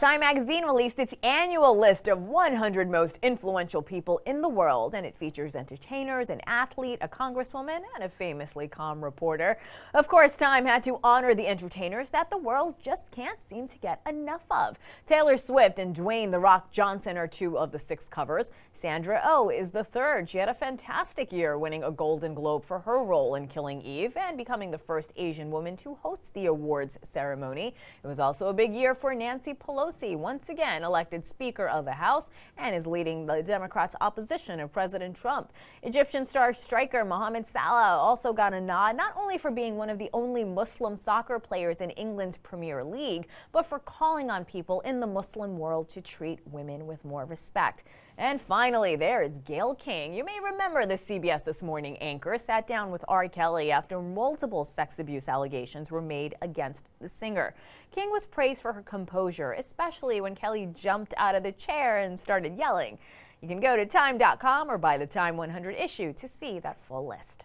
Time magazine released its annual list of 100 most influential people in the world, and it features entertainers, an athlete, a congresswoman, and a famously calm reporter. Of course, Time had to honor the entertainers that the world just can't seem to get enough of. Taylor Swift and Dwayne The Rock Johnson are two of the six covers. Sandra oh is the third. She had a fantastic year, winning a Golden Globe for her role in Killing Eve and becoming the first Asian woman to host the awards ceremony. It was also a big year for Nancy Pelosi Pelosi, once again elected Speaker of the House and is leading the Democrats' opposition of President Trump. Egyptian star striker Mohamed Salah also got a nod not only for being one of the only Muslim soccer players in England's Premier League, but for calling on people in the Muslim world to treat women with more respect. And finally, there is Gayle King. You may remember the CBS This Morning anchor sat down with R. Kelly after multiple sex abuse allegations were made against the singer. King was praised for her composure, especially when Kelly jumped out of the chair and started yelling. You can go to time.com or buy the Time 100 issue to see that full list.